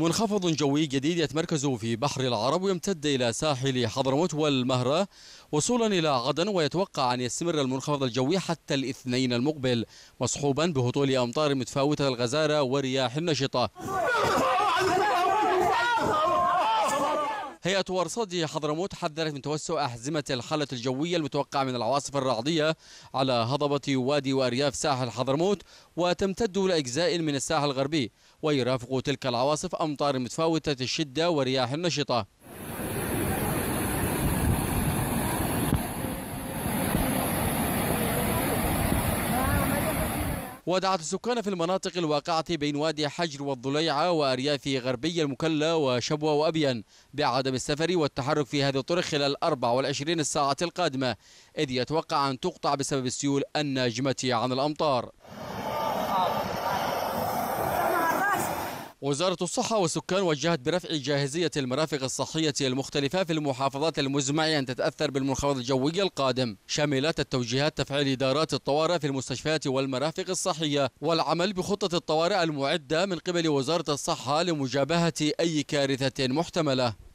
منخفض جوي جديد يتمركز في بحر العرب ويمتد إلى ساحل حضرموت والمهرة وصولا إلى عدن ويتوقع أن يستمر المنخفض الجوي حتى الاثنين المقبل مصحوبا بهطول أمطار متفاوتة الغزارة ورياح نشطة هيئة ورصاد حضرموت حذرت من توسع أحزمة الحالة الجوية المتوقعة من العواصف الرعدية على هضبة وادي وأرياف ساحل حضرموت وتمتد إلى أجزاء من الساحل الغربي. ويرافق تلك العواصف أمطار متفاوتة الشدة ورياح نشطة ودعت السكان في المناطق الواقعة بين وادي حجر والضليعة وأرياف غربي المكلا وشبوة وأبين بعدم السفر والتحرك في هذه الطرق خلال 24 الساعة القادمة. إذ يتوقع أن تقطع بسبب السيول الناجمة عن الأمطار. وزارة الصحة والسكان وجهت برفع جاهزية المرافق الصحية المختلفة في المحافظات المزمع أن تتأثر بالمنخفض الجوي القادم شملت التوجيهات تفعيل إدارات الطوارئ في المستشفيات والمرافق الصحية والعمل بخطة الطوارئ المعدة من قبل وزارة الصحة لمجابهة أي كارثة محتملة.